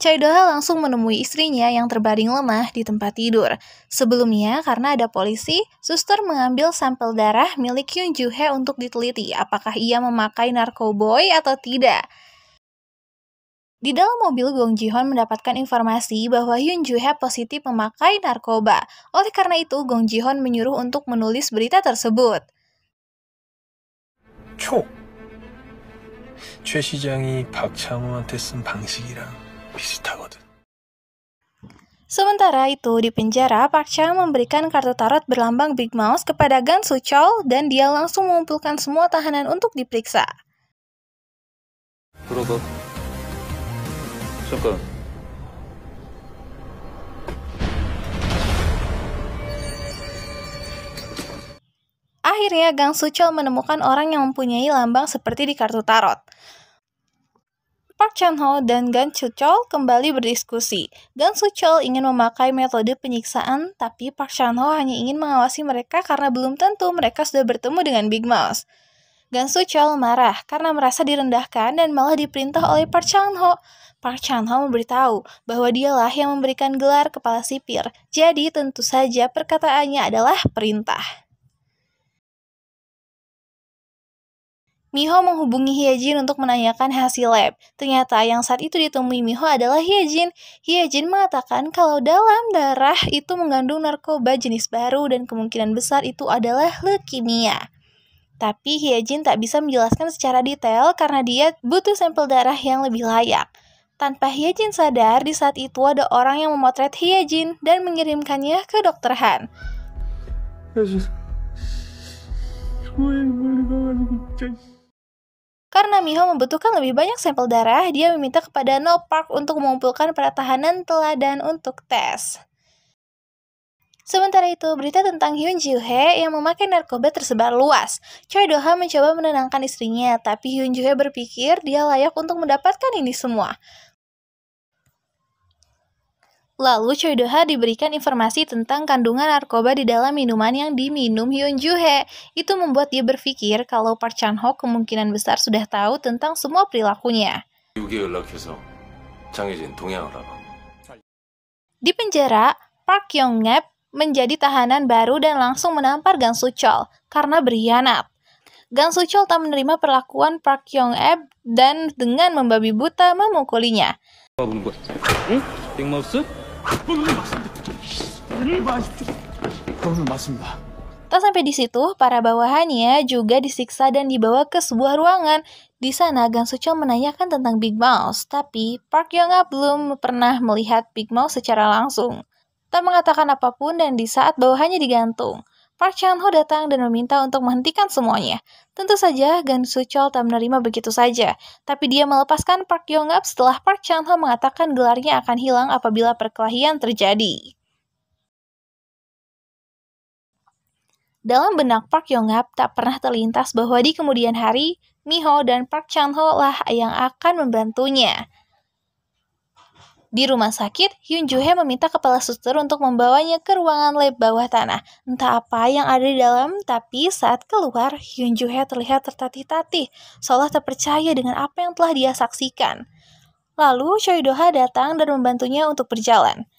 Choi Do-ha langsung menemui istrinya yang terbaring lemah di tempat tidur. Sebelumnya, karena ada polisi, suster mengambil sampel darah milik Hyun Joo-hae untuk diteliti apakah ia memakai narkoboy atau tidak. Di dalam mobil, Gong Ji-hoon mendapatkan informasi bahwa Hyun Joo-hae positif memakai narkoba. Oleh karena itu, Gong Ji-hoon menyuruh untuk menulis berita tersebut. 촉. 최 시장이 박창호한테 쓴 방식이랑 비슷하거든. Sementara itu, di penjara, Park Chang memberikan kartu tarot berlambang Big Mouse kepada Gan Soo Chol dan dia langsung mengumpulkan semua tahanan untuk diperiksa. 들어가. 잠깐. Akhirnya, Gang Soo Chol menemukan orang yang mempunyai lambang seperti di kartu tarot. Park Chan Ho dan Gan Soo Chol kembali berdiskusi. Gan Soo Chol ingin memakai metode penyiksaan, tapi Park Chan Ho hanya ingin mengawasi mereka karena belum tentu mereka sudah bertemu dengan Big Mouse. Gan Soo Chol marah karena merasa direndahkan dan malah diperintah oleh Park Chan Ho. Park Chan Ho memberitahu bahwa dialah yang memberikan gelar kepala sipir, jadi tentu saja perkataannya adalah perintah. Miho menghubungi Hyejin untuk menanyakan hasil lab. Ternyata yang saat itu ditemui Miho adalah Hyejin. Hyejin mengatakan kalau dalam darah itu mengandung narkoba jenis baru dan kemungkinan besar itu adalah leukemia. Tapi Hyejin tak bisa menjelaskan secara detail karena dia butuh sampel darah yang lebih layak. Tanpa Hyejin sadar, di saat itu ada orang yang memotret Hyejin dan mengirimkannya ke dokter Han. Karena Miho membutuhkan lebih banyak sampel darah, dia meminta kepada No Park untuk mengumpulkan para tahanan teladan untuk tes. Sementara itu, berita tentang Hyun Joo Hae yang memakai narkoba tersebar luas. Choi Do Ha mencoba menenangkan istrinya, tapi Hyun Joo Hae berpikir dia layak untuk mendapatkan ini semua. Lalu Choi Do-ha diberikan informasi tentang kandungan narkoba di dalam minuman yang diminum Hyun Joo-hae. Itu membuat dia berpikir kalau Park Chan-ho kemungkinan besar sudah tahu tentang semua perilakunya. Di penjara, Park Yong-ngap menjadi tahanan baru dan langsung menampar Gang Soo-chol karena berkhianat. Gang Soo-chol tak menerima perlakuan Park Yong-eb dan dengan membabi buta memukulinya. Tak sampai di situ, para bawahannya juga disiksa dan dibawa ke sebuah ruangan. Di sana, Gang Sucho menanyakan tentang Big Mouse, tapi Park Yonga belum pernah melihat Big Mouse secara langsung. Tak mengatakan apa pun dan di saat bawahannya digantung, Park Chan Ho datang dan meminta untuk menghentikan semuanya. Tentu saja, Gan Soo Chol tak menerima begitu saja, tapi dia melepaskan Park Yong Up setelah Park Chan Ho mengatakan gelarnya akan hilang apabila perkelahian terjadi. Dalam benak Park Yong Up tak pernah terlintas bahwa di kemudian hari, Miho dan Park Chan Ho lah yang akan membantunya. Di rumah sakit, Hyun Joo Hae meminta kepala suster untuk membawanya ke ruangan lab bawah tanah. Entah apa yang ada di dalam, tapi saat keluar, Hyun Joo Hae terlihat tertatih-tatih, seolah terpercaya dengan apa yang telah dia saksikan. Lalu Choi Do-ha datang dan membantunya untuk berjalan.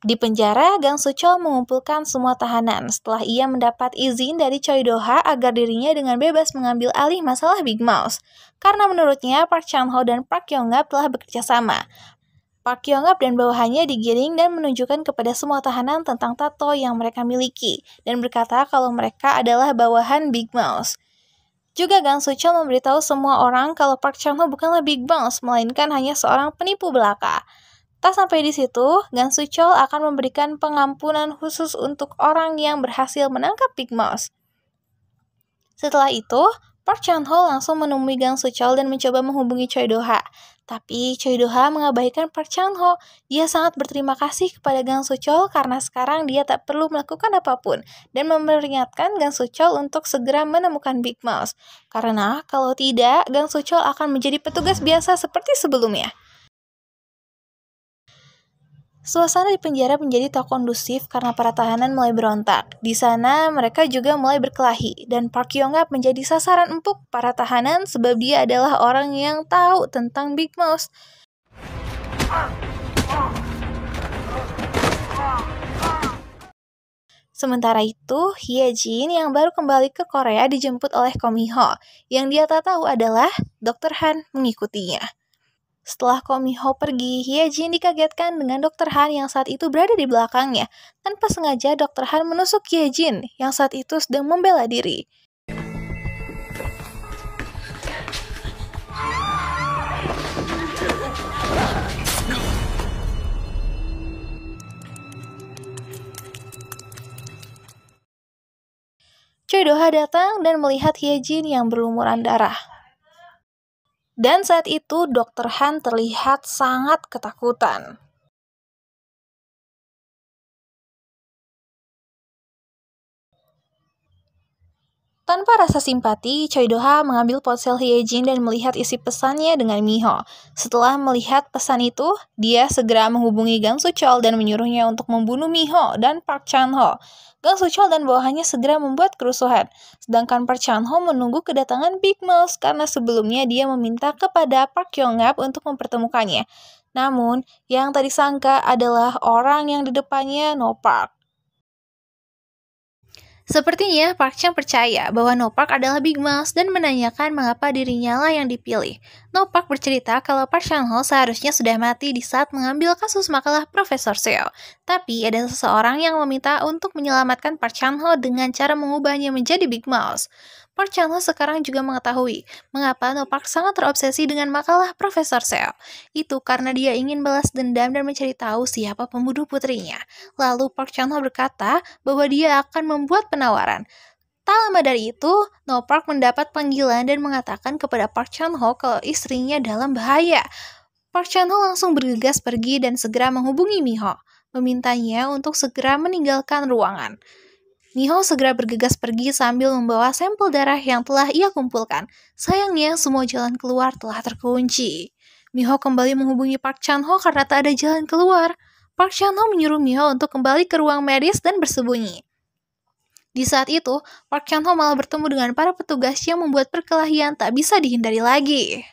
Di penjara, Gang Suchol mengumpulkan semua tahanan setelah ia mendapat izin dari Choi Do-ha agar dirinya dengan bebas mengambil alih masalah Big Mouse. Karena menurutnya Park Chan-ho dan Park Yong-up telah bekerja sama. Park Yong-up dan bawahannya digiring dan menunjukkan kepada semua tahanan tentang tato yang mereka miliki dan berkata kalau mereka adalah bawahan Big Mouse. Juga Gang Suchol memberitahu semua orang kalau Park Chan-ho bukanlah Big Mouse, melainkan hanya seorang penipu belaka. Tak sampai di situ, Gan Suchol akan memberikan pengampunan khusus untuk orang yang berhasil menangkap Big Mouse. Setelah itu, Park Chan Ho langsung menemui Gang Suchol dan mencoba menghubungi Choi Do-ha. Tapi Choi Do-ha mengabaikan Park Chan Ho. Dia sangat berterima kasih kepada Gang Suchol karena sekarang dia tak perlu melakukan apa pun dan memperingatkan Gang Suchol untuk segera menemukan Big Mouse. Karena kalau tidak, Gang Suchol akan menjadi petugas biasa seperti sebelumnya. Suasana di penjara menjadi tak kondusif karena para tahanan mulai berontak. Di sana, mereka juga mulai berkelahi, dan Park Yong-up menjadi sasaran empuk para tahanan sebab dia adalah orang yang tahu tentang Big Mouse. Sementara itu, Hye Jin yang baru kembali ke Korea dijemput oleh Komi Ho, yang dia tak tahu adalah Dr. Han mengikutinya. Setelah Komi Ho pergi, Hye Jin dikagetkan dengan Dr. Han yang saat itu berada di belakangnya. Tanpa sengaja, Dr. Han menusuk Hye Jin yang saat itu sedang membela diri. Choi Doha datang dan melihat Hye Jin yang berlumuran darah. Dan saat itu Dr. Han terlihat sangat ketakutan. Tanpa rasa simpati, Choi Doha mengambil ponsel Hye Jin dan melihat isi pesannya dengan Miho. Setelah melihat pesan itu, dia segera menghubungi Gang Suchol dan menyuruhnya untuk membunuh Miho dan Park Chan Ho. Gang Suchol dan bawahannya segera membuat kerusuhan, sedangkan Park Chan-ho menunggu kedatangan Big Mouse karena sebelumnya dia meminta kepada Park Yong-up untuk mempertemukannya. Namun, yang tadi sangka adalah orang yang di depannya No Park. Sepertinya Park Chan percaya bahwa No Park adalah Big Mouse dan menanyakan mengapa dirinya lah yang dipilih. No Park bercerita kalau Park Chan Ho seharusnya sudah mati di saat mengambil kasus makalah Profesor Seo. Tapi ada seseorang yang meminta untuk menyelamatkan Park Chan Ho dengan cara mengubahnya menjadi Big Mouse. Park Chan Ho sekarang juga mengetahui mengapa No Park sangat terobsesi dengan makalah Profesor Seo. Itu karena dia ingin balas dendam dan mencari tahu siapa pembunuh putrinya. Lalu Park Chan Ho berkata bahwa dia akan membuat penawaran. Tak lama dari itu, No Park mendapat panggilan dan mengatakan kepada Park Chan Ho kalau istrinya dalam bahaya. Park Chan Ho langsung bergegas pergi dan segera menghubungi Miho, memintanya untuk segera meninggalkan ruangan. Miho segera bergegas pergi sambil membawa sampel darah yang telah ia kumpulkan. Sayangnya, semua jalan keluar telah terkunci. Miho kembali menghubungi Park Chan-ho karena tak ada jalan keluar. Park Chan-ho menyuruh Miho untuk kembali ke ruang medis dan bersembunyi. Di saat itu, Park Chan-ho malah bertemu dengan para petugas yang membuat perkelahian tak bisa dihindari lagi.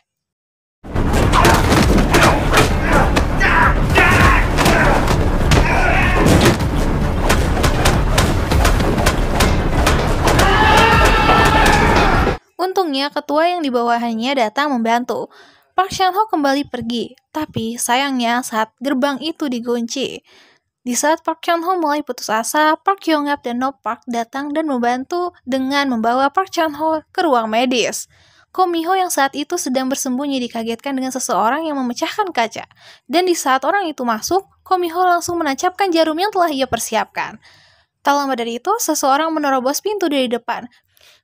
Untungnya, ketua yang di bawahnya datang membantu. Park Chan-ho kembali pergi, tapi sayangnya saat gerbang itu dikunci. Di saat Park Chan-ho mulai putus asa, Park Yong-up dan No Park datang dan membantu dengan membawa Park Chan-ho ke ruang medis. Ko Miho yang saat itu sedang bersembunyi dikagetkan dengan seseorang yang memecahkan kaca. Dan di saat orang itu masuk, Ko Miho langsung menancapkan jarum yang telah ia persiapkan. Tak lama dari itu, seseorang menerobos pintu dari depan.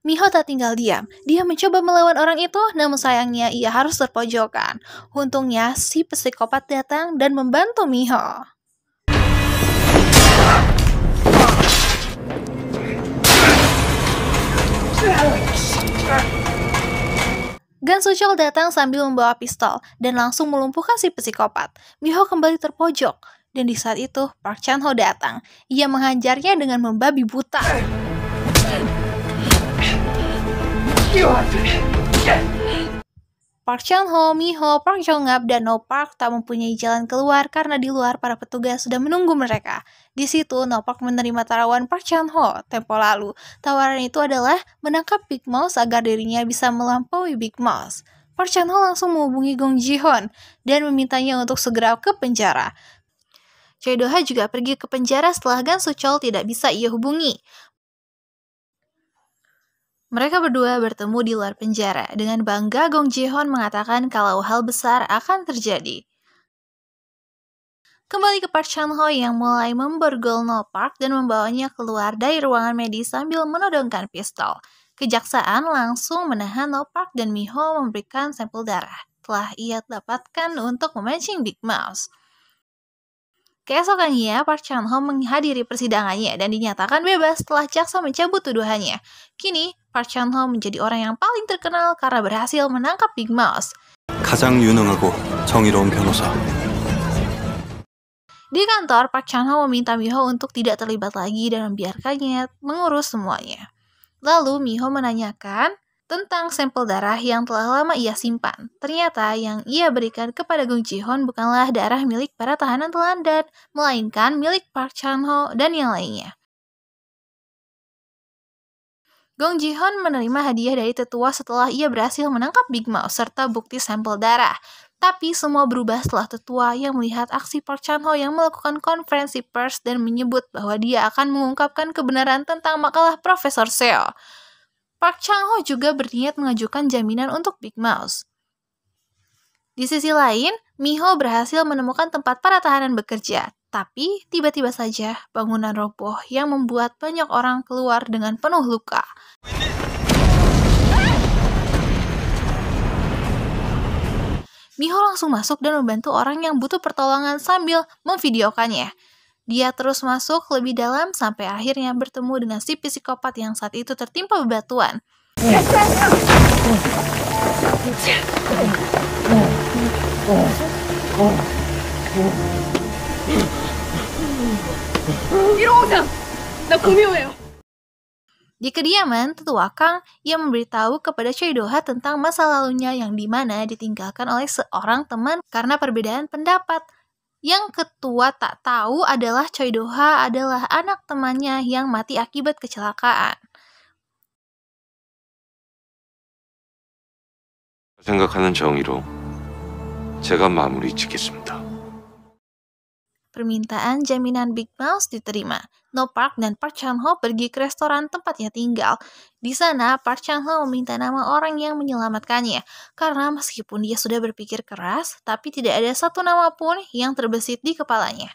Miho tak tinggal diam. Dia mencoba melawan orang itu, namun sayangnya ia harus terpojokan. Untungnya, si psikopat datang dan membantu Miho. Gan Suchol datang sambil membawa pistol dan langsung melumpuhkan si psikopat. Miho kembali terpojok, dan di saat itu Park Chan Ho datang. Ia menghajarnya dengan membabi buta. Park Chan Ho, Miho, Park Jong Up, dan No Park tak mempunyai jalan keluar karena di luar para petugas sudah menunggu mereka. Di situ, No Park menerima tawaran Park Chan Ho tempo lalu. Tawaran itu adalah menangkap Big Mouse agar dirinya bisa melampaui Big Mouse. Park Chan Ho langsung menghubungi Gong Ji Hon dan memintanya untuk segera ke penjara. Choi Do Ha juga pergi ke penjara setelah Gan Chol tidak bisa ia hubungi. Mereka berdua bertemu di luar penjara. Dengan bangga, Gong Ji-hon mengatakan kalau hal besar akan terjadi. Kembali ke Park Chan-ho yang mulai memborgol No Park dan membawanya keluar dari ruangan medis sambil menodongkan pistol. Kejaksaan langsung menahan No Park dan Miho memberikan sampel darah. Telah ia dapatkan untuk memancing Big Mouse. Keesokannya, Park Chan-ho menghadiri persidangannya dan dinyatakan bebas setelah jaksa mencabut tuduhannya. Kini, Park Chan-ho menjadi orang yang paling terkenal karena berhasil menangkap Big Mouse. 가장 유능하고 정의로운 변호사. Di kantor, Park Chan-ho meminta Miho untuk tidak terlibat lagi dan membiarkannya mengurus semuanya. Lalu Miho menanyakan tentang sampel darah yang telah lama ia simpan. Ternyata yang ia berikan kepada Gong Ji-hoon bukanlah darah milik para tahanan teladan, melainkan milik Park Chan-ho dan yang lainnya. Gong Ji-hoon menerima hadiah dari tetua setelah ia berhasil menangkap Big Mouth serta bukti sampel darah. Tapi semua berubah setelah tetua yang melihat aksi Park Chan-ho yang melakukan konferensi pers dan menyebut bahwa dia akan mengungkapkan kebenaran tentang makalah Profesor Seo. Park Chan-ho juga berniat mengajukan jaminan untuk Big Mouse. Di sisi lain, Miho berhasil menemukan tempat para tahanan bekerja, tapi tiba-tiba saja bangunan roboh yang membuat banyak orang keluar dengan penuh luka. Miho langsung masuk dan membantu orang yang butuh pertolongan sambil memvideokannya. Dia terus masuk lebih dalam sampai akhirnya bertemu dengan si psikopat yang saat itu tertimpa bebatuan. Di kediaman tetua Kang, ia memberitahu kepada Choi Doha tentang masa lalunya yang di mana ditinggalkan oleh seorang teman karena perbedaan pendapat. Yang ketua tak tahu adalah Choi Doha adalah anak temannya yang mati akibat kecelakaan. 생각하는 정의로 제가 마무리 짓겠습니다. Permintaan jaminan Big Mouse diterima. No Park dan Park Chan-ho pergi ke restoran tempatnya tinggal. Di sana, Park Chan-ho meminta nama orang yang menyelamatkannya, karena meskipun dia sudah berpikir keras, tapi tidak ada satu nama pun yang terbesit di kepalanya.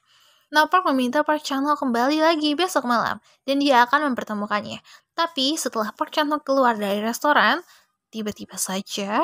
No Park meminta Park Chan-ho kembali lagi besok malam, dan dia akan mempertemukannya. Tapi setelah Park Chan-ho keluar dari restoran, tiba-tiba saja